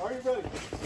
Are you ready?